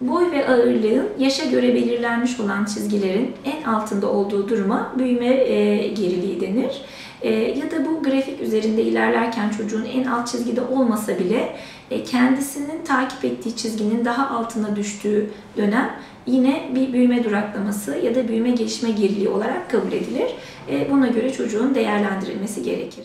Boy ve ağırlığın yaşa göre belirlenmiş olan çizgilerin en altında olduğu duruma büyüme e, geriliği denir. E, ya da bu grafik üzerinde ilerlerken çocuğun en alt çizgide olmasa bile e, kendisinin takip ettiği çizginin daha altına düştüğü dönem yine bir büyüme duraklaması ya da büyüme gelişme geriliği olarak kabul edilir. E, buna göre çocuğun değerlendirilmesi gerekir.